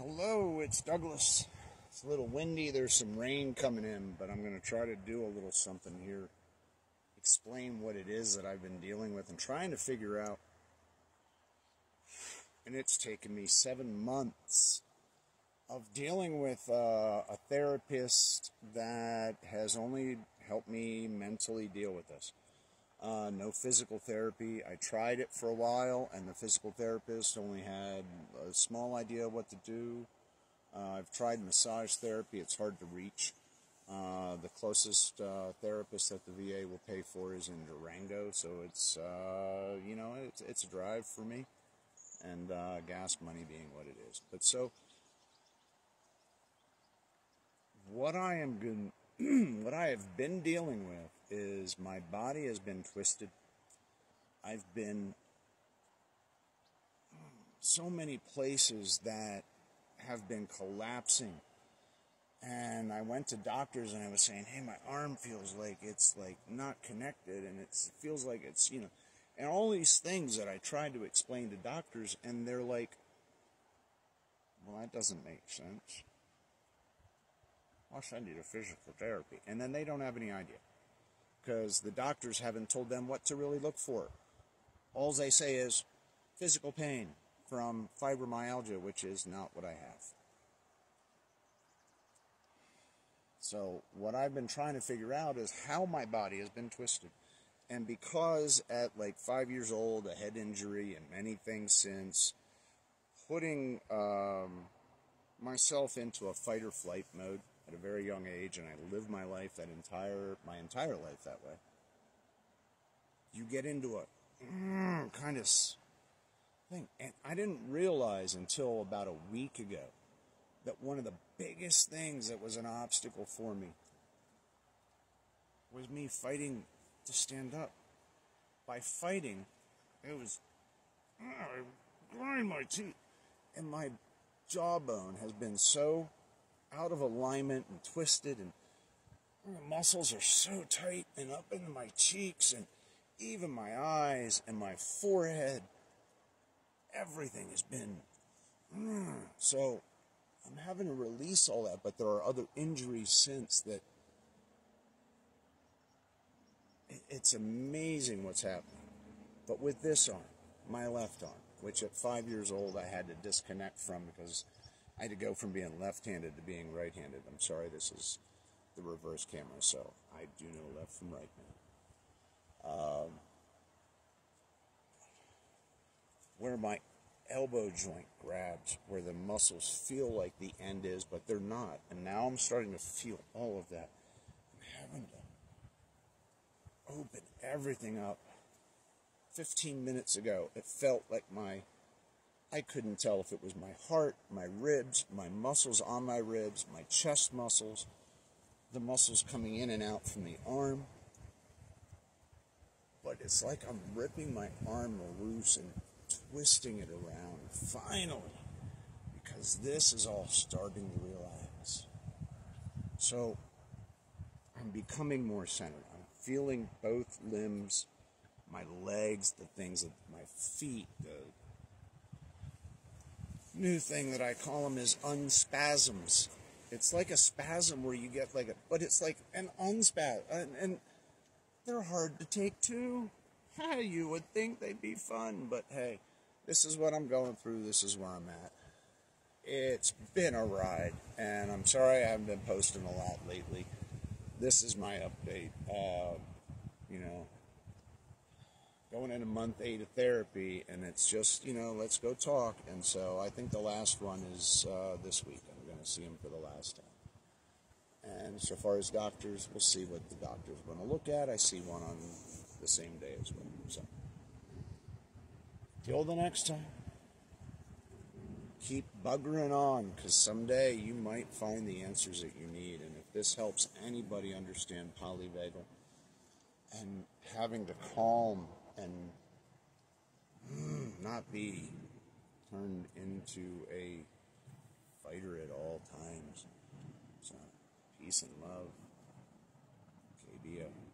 Hello, it's Douglas. It's a little windy. There's some rain coming in, but I'm going to try to do a little something here. Explain what it is that I've been dealing with and trying to figure out. And it's taken me seven months of dealing with uh, a therapist that has only helped me mentally deal with this. Uh, no physical therapy. I tried it for a while, and the physical therapist only had a small idea what to do. Uh, I've tried massage therapy, it's hard to reach. Uh, the closest uh, therapist that the VA will pay for is in Durango, so it's, uh, you know, it's, it's a drive for me, and uh, gas money being what it is. But so, what I am going what I have been dealing with is my body has been twisted. I've been so many places that have been collapsing. And I went to doctors and I was saying, hey, my arm feels like it's like not connected and it feels like it's, you know, and all these things that I tried to explain to doctors and they're like, well, that doesn't make sense. I'll send you to physical therapy. And then they don't have any idea because the doctors haven't told them what to really look for. All they say is physical pain from fibromyalgia, which is not what I have. So, what I've been trying to figure out is how my body has been twisted. And because at like five years old, a head injury and many things since, putting um, myself into a fight or flight mode, at a very young age, and I lived my life that entire my entire life that way. You get into a mm, kind of thing, and I didn't realize until about a week ago that one of the biggest things that was an obstacle for me was me fighting to stand up. By fighting, it was I grind my teeth, and my jawbone has been so out of alignment and twisted and the muscles are so tight and up into my cheeks and even my eyes and my forehead everything has been mm. so i'm having to release all that but there are other injuries since that it's amazing what's happening but with this arm my left arm which at five years old i had to disconnect from because I had to go from being left-handed to being right-handed. I'm sorry, this is the reverse camera, so I do know left from right now. Um, where my elbow joint grabs, where the muscles feel like the end is, but they're not. And now I'm starting to feel all of that. I'm having to open everything up. 15 minutes ago, it felt like my I couldn't tell if it was my heart, my ribs, my muscles on my ribs, my chest muscles, the muscles coming in and out from the arm. But it's like I'm ripping my arm loose and twisting it around finally because this is all starting to relax. So I'm becoming more centered. I'm feeling both limbs, my legs, the things of my feet, the new thing that I call them is unspasms. It's like a spasm where you get like a, but it's like an unspasm, and, and they're hard to take too. you would think they'd be fun, but hey, this is what I'm going through. This is where I'm at. It's been a ride, and I'm sorry I haven't been posting a lot lately. This is my update. Uh, you know, going into month eight of therapy, and it's just, you know, let's go talk. And so I think the last one is uh, this week. I'm going to see him for the last time. And so far as doctors, we'll see what the doctor's going to look at. I see one on the same day as well. So, till the next time, keep buggering on because someday you might find the answers that you need. And if this helps anybody understand polyvagal and having to calm and mm, not be turned into a fighter at all times. So, peace and love. KBO.